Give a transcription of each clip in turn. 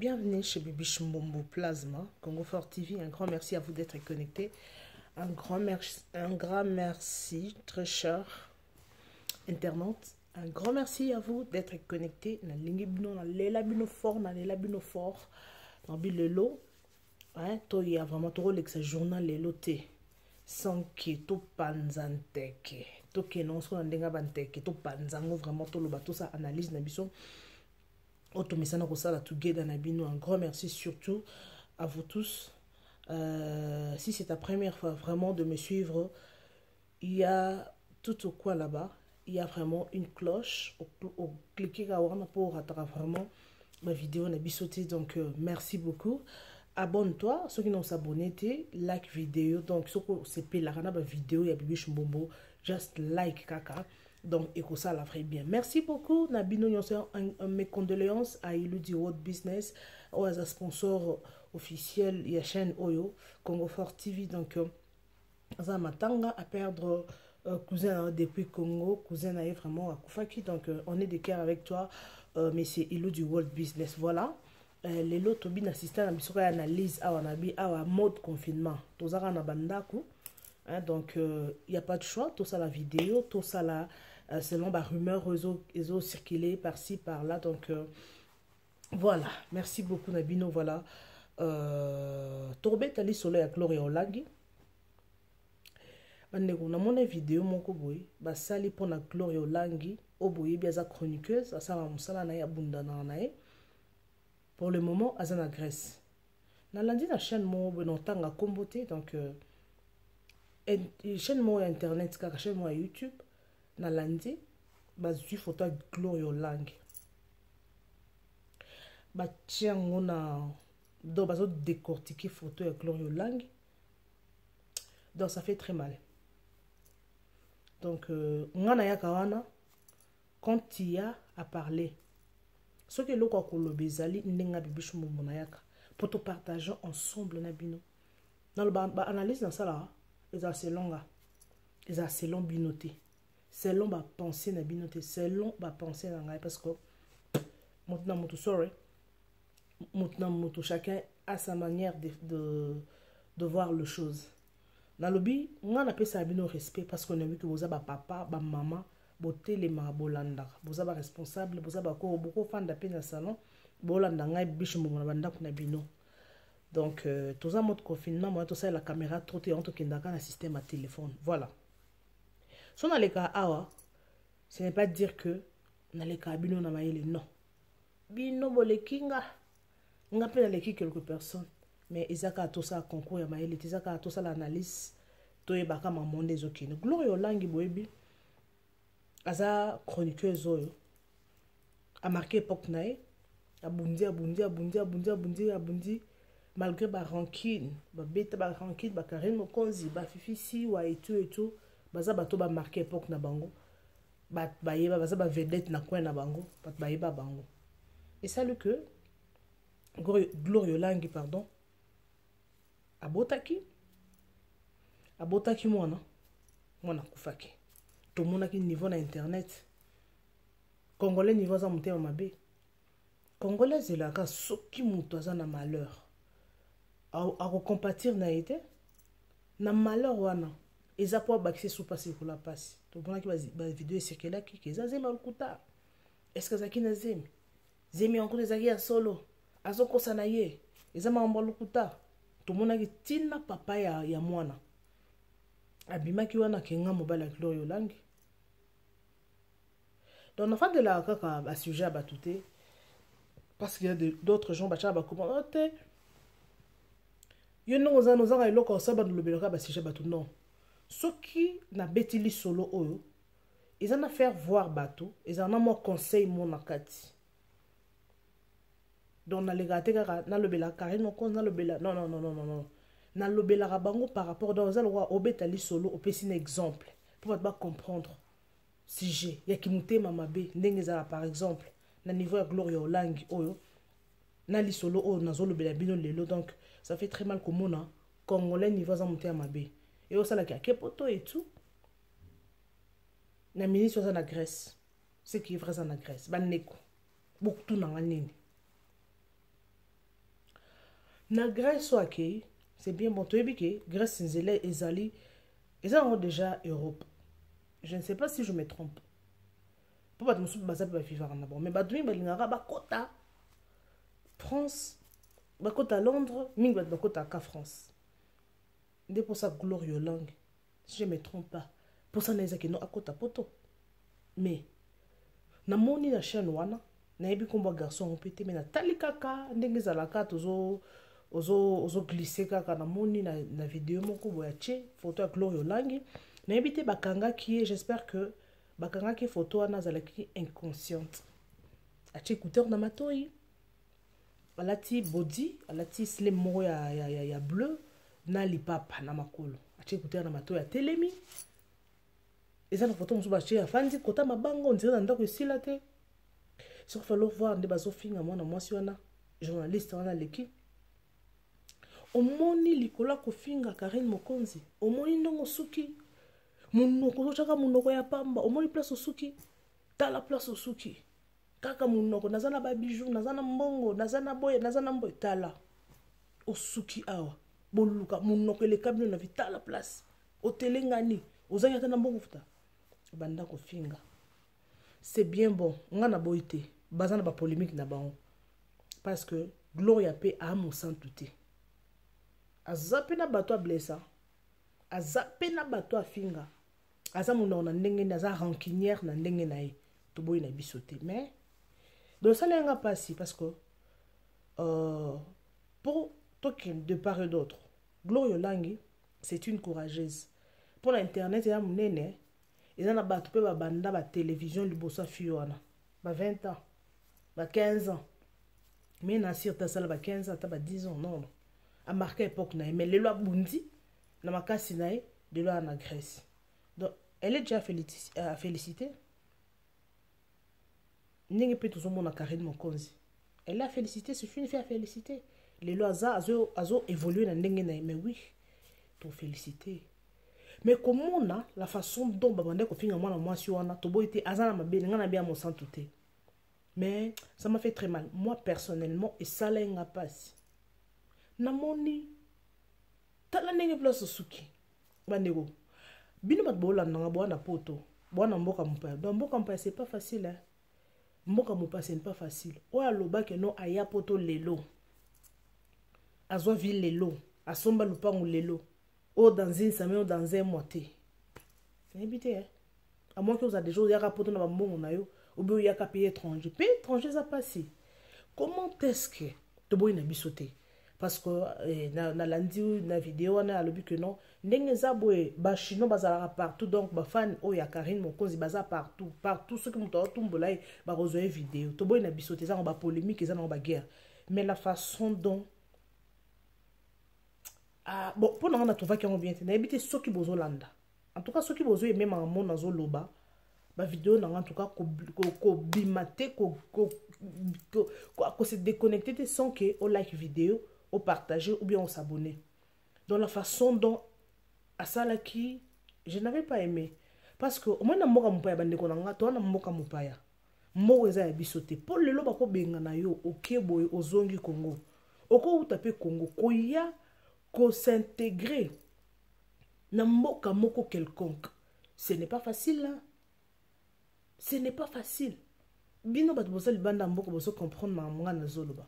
Bienvenue chez Bibiche Mbombo Plasma, Congo Fort TV. Un grand merci à vous d'être connectés. Un grand, merci, un grand merci, très cher internaute. Un grand merci à vous d'être connectés. Na lingi bino, na lela bino fort, na lela bino fort. Na bilelo, hein toya vraiment tokolekisa journal lelo te sans que topanza nteke tokende yango soko na ndenge ya banteke topanza yango vraiment toloba tosa analyse na biso oyo tomesana kosala together na bino un grand merci surtout à vous tous euh, si c'est ta première fois vraiment de me suivre il y a tout au quoi là-bas il y a vraiment une cloche au cliquer ka wana po rataka vraiment ba vidéo na biso te donc euh, merci beaucoup abonne-toi soki na osabonne te like video donc soki osepelaka na ba vidéo ya bibish mbombo just like kaka donc ekosala vrai bien merci beaucoup na bino nyonso mes condoléances à iludi world business oyo aza sponsor officiel ya chaîne oyo congo fort tv donc euh, aza matanga à perdre euh, cousin depuis Congo cousin est vraiment à Koufaki donc euh, on est de cœur avec toi euh, monsieur Ilou du World Business voilà euh, lelo tobi na système na biso kaka analyse awa na bi awa mode confinement tozaka na bandako hein, donc il euh, n'y a pas de choix tout ça la vidéo tout ça la euh, selon ba rumeur ezo ezo circuler par ci par là donc euh, voilà merci beaucoup na bino voilà euh, tokobeta lisolo ya gloria olangi bandeko namona video moko boye basali mpo na gloria olangi oyo boyebi aza chroniqueuse asalaka mosala na ye abundanaka na ye pour le moment aza na grèce nalandi na chaîne moko boye naotanga nkombo te donc euh, chaîne moko ya internet kaka chaîne moko ya youtube nalandi bazwi foto ya gloria olange batye yango na donc bazo décortiquer foto ya gloria olange donc ça fait très mal donc euh, nga nayaka wana quand tia aparle soki eloko ya koloba ezali ndenge ya bibiso momo nayaka mpo topartage ensemble na bino naloba baanalyse nasalaka ezala selonga eza selon bino te selon bapense na bino te selon bapense na ngai parce que moto na moto sorry moto na moto chacun a sa manière de, de, de voir le chose nalobi ngai napesaka bino respect parce que nayebi ke boza bapapa bamama botelemaka bolandaka boza baresponsable boza bakoo bokofanda mpe na salon bolanda ngai biche mbongo na bandako na bino donc euh, toza mode confinement moya tosalela caméra trop te yango tokendaka na système ya téléphone voilà so naleka awa ce n'est pas dire que naleka bino na mayele non bino boleki nga nga mpe naleki quelque personne mais eza kaka tosala concours ya mayele te eza kaka tosala analyse toyebaka mamonde ezokende gloria olangi boyebi aza chroniqueuse oyo amarke époque na ye abundi abundi abundi abundi abundi abundi malgré barancune babeta barancune bakarine mokonzi bafifi siwa etu etu baza bato bamarke époque na bango bato bayeba baza bavedete na coin na bango bato bayeba bango esali que gloria olangi pardon abotaki abotaki mwana mwana akufaki tomonaki niveau na internet congolais niveau aza motema mabe congolais azelaka soki moto aza na malheur akocompatire na ye te na malheur wana eza mpo abakisa esu mpasi likola mpasi tomonaki bavideo esekelaki ke eza zemi alukuta eske azalaki na zemi zemi yango kuna ezalaki ya solo azokosa na ye eza makambo ya lokuta tomonaki ntina papa ya, ya mwana abimaki wana kenga mobali ya gloria olangi donc nafandelaka kaka basujet ya bato te parce qu'il y a d'autres gens batyaka bakoma o oh, te yo ndenge oza nozanga eloko ya osala bandolobelaka basujet bato non soki nabeti lisolo oyo eza na faire voir bato ezala na mwa conseil mo na kati donc nalekaka te kaka nalobelaka karine okonzi nalobela non non non non non nalobelaka bango par rapport donc eza lokola obeta lisolo opesi na exemple mpo bato bacomprendre sujet ya kimotema mabe ndenge ezala par exemple na niveau ya gloria olangi oyo na lisolo oyo nazolobela bino lelo donc ça fait très mal komona congolais niveau aza moto ya mabe eyosalaki ake poto etu na ministre aza na grèce ce qui est vrai aza na grèce bandeko bokutunanga nini na grèce oyo akei c'est bien bon toyebi ke grèce nzela ezali eza yango déjà europe je ne sais pas si je me trompe mpo bato mosusu baza mpe bavivaka na bango mai bato mingi balingaka bakota france bakota londres mingi bato bakotaka france nde mposa gloire yolange si je me trompe pas mposa na ezaki no akota poto mais namoni na chaîne wana nayebi nkombo ya garçon yango mpe te mai natali kaka ndenge ezalaka tozo ozoglise ozo kaka namoni na, na video moko boya tie foto ya gloria olangi nayebi te bakangaki ye j'espère que bakangaki foto wana azalaki inconsciente atie écouteur na matoi alati bodi alati slim moko ya, ya, ya, ya bleu na lipapa na makolo atie kutela na mato ya telemi eza na foto mosusu batie afandi kota mabanga ondire na ndako esila te soki falo voir nde bazofinga mwana mwasi wana journaliste wana aleki omoni likolo ya kofinga karine mokonzi omoni ndongo osuki monoko ozotyaka monoko ya pamba omoni place osuki tala place osuki kaka monoko naza na babijou naza na mbongo naza na boye naza na mboye tala osuki awa boluka monoko eleka bino na vitala place otelengani ozangi ata na mbongo futa banda kofinga c'est bien bon nga na boyi te baza na bapolémique na bango parce que gloria mpe aa mosantu te aza mpe na bato ablesa aza mpe na bato afinga aza monoko na ndenge nde aza rancunière na ndenge na ye toboyi na biso te mais dosala yanga mpasi parce que euh, pour tokende de part et d'autre gloria olangi c'est une courageuse mpo na internet eza monene eza na bato mpe babanda batelevizio liboso ya fille wana ba 20 ans ba 15 ans mais na sir tasala ba 15 ans ata ba 10 ans nono amarke époque na ye mais lelo abundi na makasi na ye de loa na grèce donc elle est déjà euh, félicité ndenge mpe tozomona karine mokonzi elle a félicité c'est une fille à félicité lelo aza azo, azo évolue na ndenge na ye mais oui tofélicité mais komona la façon dont babandaki kofinga mwana mwasi wana toboyi te aza na mabe ngai na bia mosantu te mais ça m'a fait très mal moi personnellement esalai nga mpasi namoni tala ndenge place osuki bandeko bino bato bolandanga boa na poto boa na mboka mopaya donc mboka mopaya c'est pas facile hein? mboka mopaya c'est pas facile oyo alobaki no aya poto lelo azwa vi lelo asomba lopango lelo oyo dans une semaine oyo dans un mois te nayebi te hein? amoki oza deja oyaka poto na bambongo na yo obi oyaka mpe étranger mpe étranger eza mpasi comment est ce que toboyi na biso te parce que eh, nalandi na, na video wana alobi que non ndenge eza boye bachinois bazalaka partout donc bafane oyo ya karine mokonzi baza partout partout soki moto aotumbola ye bakozwa ye video toboyi na biso te eza nango bapolémique eza nango baguerre mais la façon dont ah, bon mpo na nga na trouvaki yango bien te nayebi te soki bozolanda en tout cas soki bozo aime ma mot nazo loba ba vidéo na nga en tout cas ko bima te ko ko ko se déconnecter te sans que au like vidéo au partager ou bien au s'abonner dans la façon dont asalaki je n'avais pas aimé parce que omoni na mboka mopaya bandeko na nga toa na mboka mopaya mboka eza ya biso te mpo lelo bakobengana yo oke boye ozongi congo okowuta mpe congo koya kosintegre na mboka moko quelconque ce n'est pas facile hein? ce n'est pas facile bino bato boza libanda ya mboka bozo comprendre makambo ngai nazoloba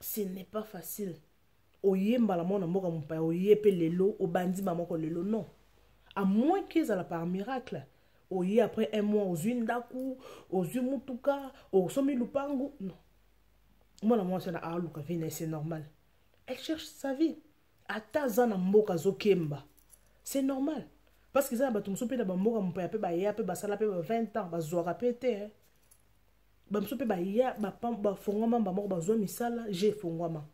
ce n'est pas facile oye mbala moko na mboka mopaya oye mpe lelo obandi bamoko lelo non à moins que ezala par miracle oye après un mois ozwi ndako ozwi motuka osomi lupangu non mwana mwasi wana aluka vie na ye c'est normal elle cherche sa vie ata aza na mboka azokemba c'est normal parce que eza na bato mosusu mpe na bamboka mopaya mpe baya mpe basala mpe ba 20 ans bazwaka mpe te bamosusu mpe baya bafongwama mba moko bazwa misala je efongwama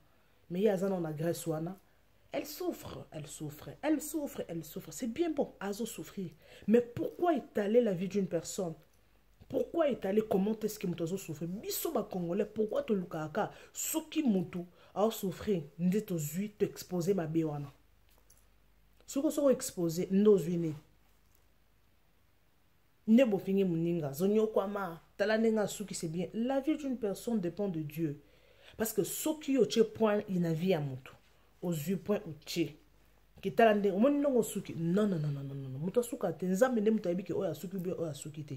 mais ye aza nao na grèce wana elle souffre elle souffre elle souffre elle souffre c'est bien bon azo souffrir mais pourquoi étaler la vie d'une personne pourquoi etale comment est ce que moto azosouffrir biso bacongolais pourquoi tolukaka ka soki moto aosouffrir nde tozwi toexpose mabe wana soki osoki oexpose nde ozwi nini nde bofingi moninga zonyokwama tala ndenge asukisi bien la vie d'une personne dépend de dieu parce que soki otie point na vie ya moto ozwi point otie kitala ndenge omoni ndenge osuki non non non non non moto asuka te nzambe nde moto ayebi ke oyo asuki obi oyo asuki te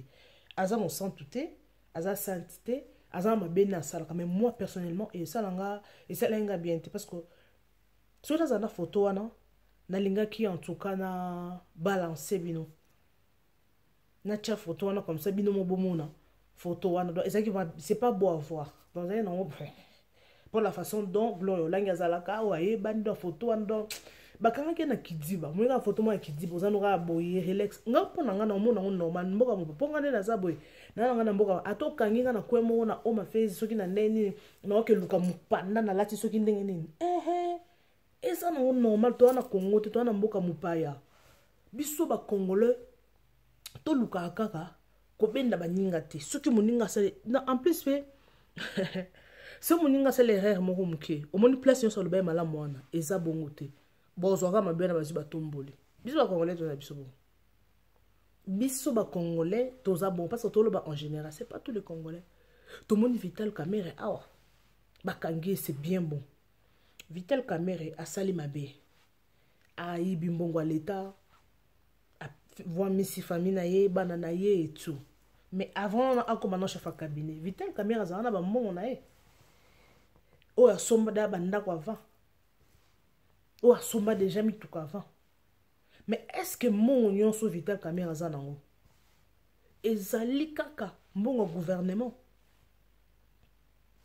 aza mosantu te aza sainte te aza na mabe nde asalaka mais moi personnellement esala nga esalaki nga bien te parce que soki nazala na foto wana nalingaki en tout cas na balance bino natia foto wana comme ça bino mo bomona foto wana donc ezalaki c'est pas beau à voir donc ezalaki nango mpo la façon dont gloria olangi azalaka awa ayebani donc foto wana donc bakangaki na kidiba moyeka na foto mwa ya kidiba oza noka boye relax nga mpo na nga na omona yango normal mboka mope mpo nga nde naza boye nana nga na mboka ata okangi nga na kwe moko na oma fesi soki na ndenge nini naoke luka mopanda nalati soki ndenge nini ehe eza nango normal toza na congo te toza na mboka mopaya biso bacongolais tolukaka kaka kobenda baninga te soki moninga asali en plus mpe soki moninga asali erreur moko moke omoni place nyonso aloba ye malamu wana eza bongo te bozwaka mabe wana bazwi batomboli biso bacongolais toza biso bongo biso bacongolais toza bongo parce que toloba en général c'est pas tous les congolais tomoni vital camere awa bakangi ye c'est bien bon vital kamere asali mabe ayibi mbongo ya leta avwamisi fami na ye bana na ye etu mais avant wana akoma na chef ya cabinet vital kamere azala na bambongo na ye oyo asomba da bandako avant oyo asomba deja mituka avant mais est ce que mbongo nyonso vital kamere aza nango ezali kaka mbongo ya gouvernement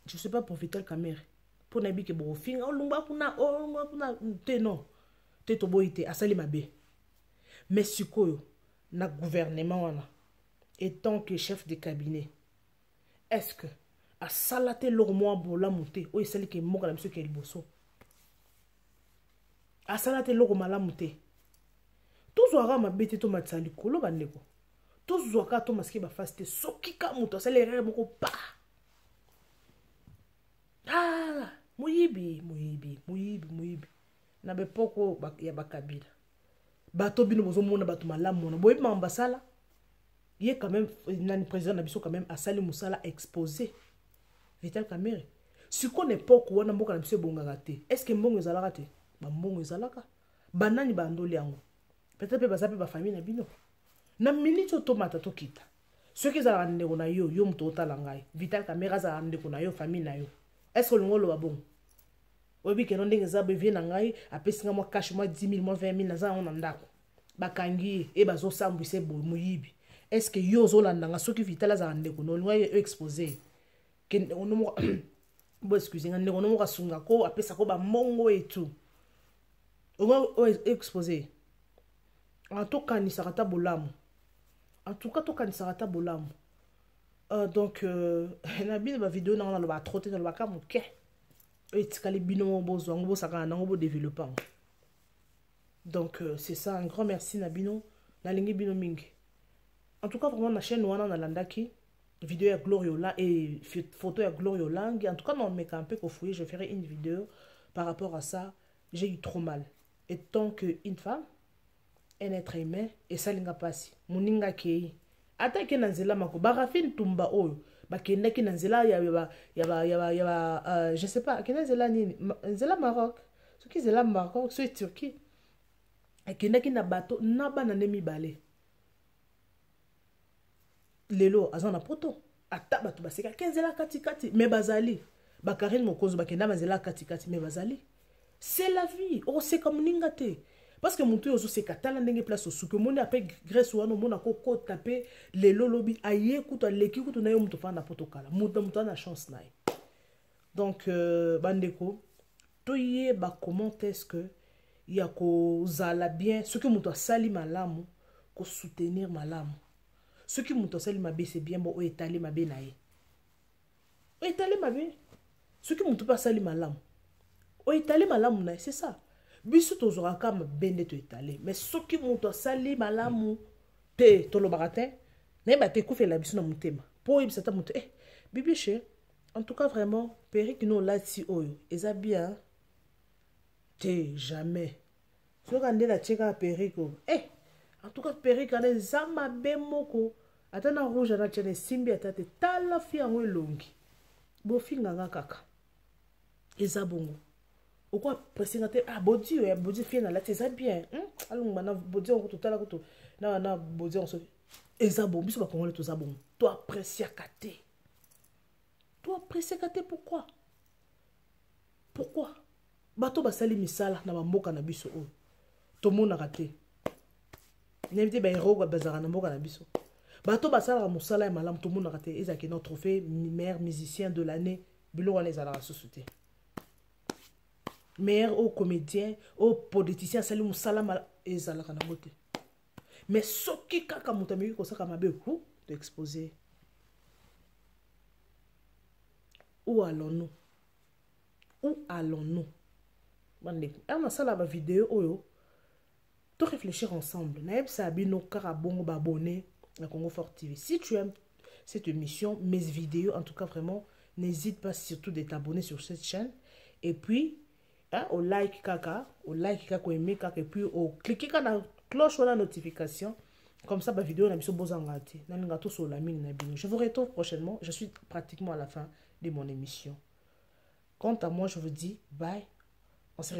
je sais pas pour vital kamere mpo nayebi ke bokofinga olungwa oh, kuna olungwa oh, kuna mm, te non te toboyi te asali mabe mais sikoyo na gouvernement wana etant que chef de cabinet est ce que asala te eloko mwa bolamu te oyo esali ke mboka na biso ke liboso asala te eloko malamu te tozwaka mabe te tomatisa likolo bandeko tozwaka tomasike bafasi te soki ka moto asali erreur moko pa ah, moyibi moyibi moyibi moyibi na bepoko ya bakabila bato bino bozomona bato malamu mona boyebi makambo basala ye quand même nani président na biso quand même asali mosala exposé vital camere sikoyo na epoke wana mboka na biso ebongaka te est ce que mbongo ezalaka te bambongo ezalaka banani bandoli yango peut-être mpe baza mpe bafamille na bino na miniti oyo tomata tokita soki ezalaka ndeko na yo yo moto otala ngai vital camera azalaka ndeko na yo famille na yo est ce que olingi oloba bongo oyebi keno ndenge eza bevie na ngai apesi ngai mwa kashe mwa 10 000 mwa 20 000 naza yango na ndako bakangi ye e bazosambwisa eboye moyibi est ce que yo ozolanda ngai soki vital azalaka ndeko na olingi ye oexpose ye ke ndeko no moko bo excuse nga ndeko no moko asunga ko apesa ko bambongo etu olingi oexpose ye atokanisaka ata bolamu en tout cas tokanisaka ata bolamu uh, donc euh, na bino bavideo nango nalobaka trop te nalobaka moke oyo etikali bino moko bozwa yango bosakana nango bodevelope yango donc euh, c'est ça un grand merci na bino nalingi bino mingi en tout cas vraiment na chaîne wana nalandaki vidéo ya gloriola et photo ya gloriolangi en tout cas naomeka un peu kofouye je ferai une vidéo par rapport à ça j'ai eu trop mal et tant qu'une femme un être humain esali nga mpasi moninga akei ata ake na nzela mako barafine tumba oyo bakendaki na nzela ya ba, ya ba, ya ba, ya ba uh, je sais pas akenda nzela nini Ma, nzela maroc soki nzela maroc soki turquie akendaki na bato na bana nde mibale lelo aza na poto ata bato baseka ke nzela katikati me bazali bakarine mokonzo bakenda banzela katikati me bazali c'est la vie okoseka moninga te parce que motu oyo ozoseka tala ndenge place osuki omoni ape grèce wana omona kokota mpe lelo lobi aye kutu aleki kutu na yo moto fana na poto kala moto na moto ana chance na ye donc euh, bandeko toyeba comment est ce que ya kozala bien soki moto asali malamu kosoutenir malamu soki moto asali mabe se bien bo oyo etali mabe na ye oyo etali mabe soki moto mpe asali malamu oyo etali malamu na ye se ça biso tozwaka ka mabe nde toetale mais soki moto asali malamu te tolobaka te nayeba te ekufela biso na motema mpo oyebisa ata moto e eh, bibishe en tout cas vraiment perruque no olati oyo eza bien te jamais soka nde natie kaka perruque oyo eh en tout cas perruque wana eza mabe moko ata na rouge ana tia na esimbi ata te tala fi yango elongi bofinga nga kaka eza bongo okwa presinga te ah bodi oyo ya bodi fie nalati eza bien hmm? alongba na bodi yango totala kutu na na bodi yango soki eza bongo biso bakongole toza bongo toapreciaka te to apreseka te pourquoi pourquoi bato basali misala na bamboka na biso oyo tomonaka te nayebi te baeroga bazalaka na mboka na biso bato basalaka mosala ya malamu tomonaka te ezalaki no trophée maire musicien de l'année biloko wana ezalaka susu te meilleur oyo comédien oyo politicien asali mosala ezalaka nango te mais soki kaka moto ameki kosaka mabe hu to expose où allons-nous où allons-nous bandeko ere nasala bavideo oyo to réfléchir ensemble nayebisaka bino kaka bongo baabonne na congo fort tv si tu aimes cette émission mes vidéos en tout cas vraiment n'hésite pas surtout de t'abonner sur cette chaîne et puis hein, o like kaka o like kaka oaime kaka epuis o clike kaka na cloche wana notification comme ça bavideo na biso bozanga te nalinga tosolola mingi na bino je vous retrouve prochainement je suis pratiquement à la fin de mon émission quant à moi je vous dis bye on se retrouve